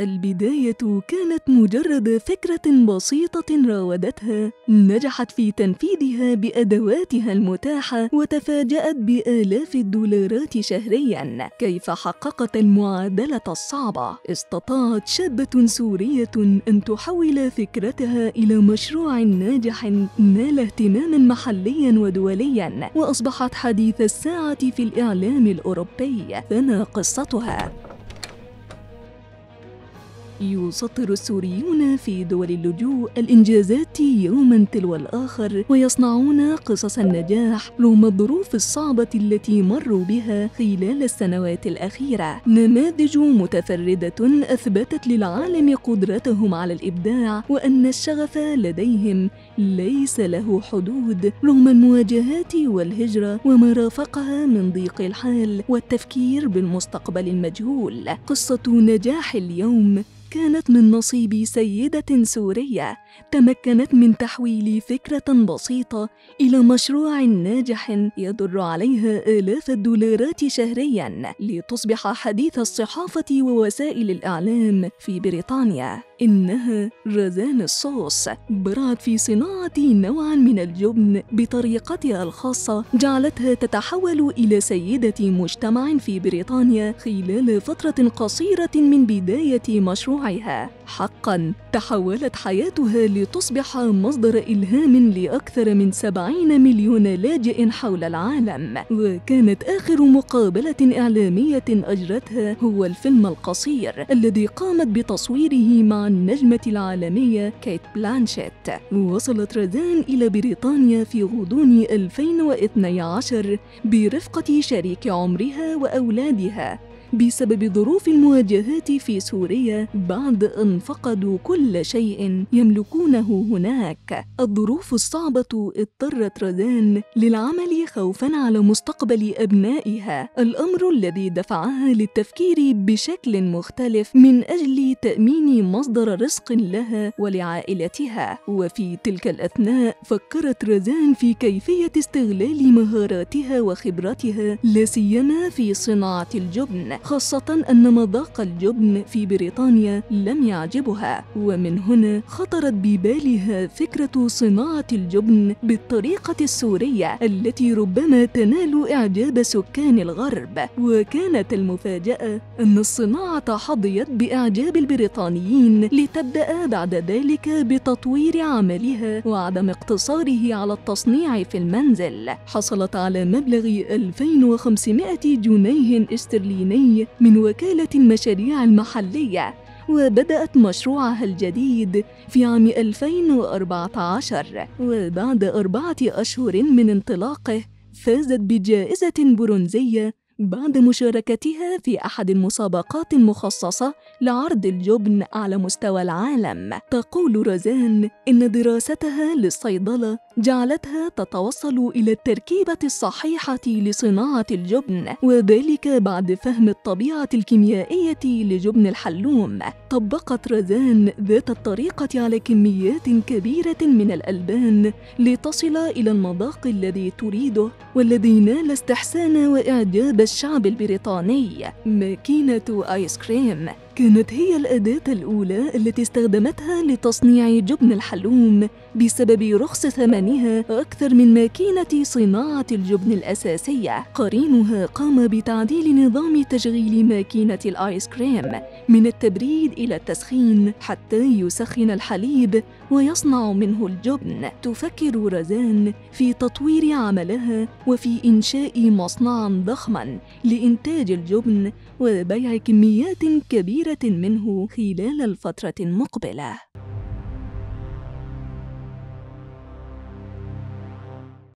البداية كانت مجرد فكرة بسيطة راودتها نجحت في تنفيذها بأدواتها المتاحة وتفاجأت بآلاف الدولارات شهريا. كيف حققت المعادلة الصعبة؟ استطاعت شابة سورية أن تحول فكرتها إلى مشروع ناجح نال اهتماما محليا ودوليا وأصبحت حديث الساعة في الإعلام الأوروبي. فما قصتها؟ يسطر السوريون في دول اللجوء الإنجازات يوما تلو الآخر ويصنعون قصص النجاح رغم الظروف الصعبة التي مروا بها خلال السنوات الأخيرة. نماذج متفردة أثبتت للعالم قدرتهم على الإبداع وأن الشغف لديهم ليس له حدود. رغم المواجهات والهجرة وما رافقها من ضيق الحال والتفكير بالمستقبل المجهول. قصة نجاح اليوم كانت من نصيب سيدة سورية تمكنت من تحويل فكرة بسيطة إلى مشروع ناجح يدر عليها آلاف الدولارات شهرياً لتصبح حديث الصحافة ووسائل الإعلام في بريطانيا. إنها رزان الصوص برعت في صناعة نوع من الجبن بطريقتها الخاصة جعلتها تتحول إلى سيدة مجتمع في بريطانيا خلال فترة قصيرة من بداية مشروعها. حقا تحولت حياتها لتصبح مصدر إلهام لأكثر من سبعين مليون لاجئ حول العالم. وكانت آخر مقابلة إعلامية أجرتها هو الفيلم القصير الذي قامت بتصويره مع النجمة العالمية كيت بلانشيت وصلت رزان إلى بريطانيا في غضون 2012 برفقة شريك عمرها وأولادها. بسبب ظروف المواجهات في سوريا بعد أن فقدوا كل شيء يملكونه هناك. الظروف الصعبة اضطرت رزان للعمل خوفا على مستقبل أبنائها. الأمر الذي دفعها للتفكير بشكل مختلف من أجل تأمين مصدر رزق لها ولعائلتها. وفي تلك الأثناء فكرت رزان في كيفية استغلال مهاراتها وخبرتها لا سيما في صناعة الجبن. خاصة أن مذاق الجبن في بريطانيا لم يعجبها ومن هنا خطرت ببالها فكرة صناعة الجبن بالطريقة السورية التي ربما تنال إعجاب سكان الغرب. وكانت المفاجأة أن الصناعة حظيت بإعجاب البريطانيين لتبدأ بعد ذلك بتطوير عملها وعدم اقتصاره على التصنيع في المنزل. حصلت على مبلغ 2500 جنيه استرليني من وكالة المشاريع المحلية وبدأت مشروعها الجديد في عام 2014 وبعد أربعة أشهر من انطلاقه فازت بجائزة برونزية بعد مشاركتها في أحد المسابقات المخصصة لعرض الجبن على مستوى العالم. تقول رزان إن دراستها للصيدلة جعلتها تتوصل إلى التركيبة الصحيحة لصناعة الجبن وذلك بعد فهم الطبيعة الكيميائية لجبن الحلوم. طبقت رزان ذات الطريقة على كميات كبيرة من الألبان لتصل إلى المذاق الذي تريده والذي نال استحسان وإعجاب الشعب البريطاني. ماكينة آيس كريم. كانت هي الأداة الأولى التي استخدمتها لتصنيع جبن الحلوم بسبب رخص ثمنها أكثر من ماكينة صناعة الجبن الأساسية. قرينها قام بتعديل نظام تشغيل ماكينة الآيس كريم من التبريد إلى التسخين حتى يسخن الحليب ويصنع منه الجبن. تفكر رزان في تطوير عملها وفي إنشاء مصنع ضخما لإنتاج الجبن وبيع كميات كبيرة منه خلال الفترة المقبلة.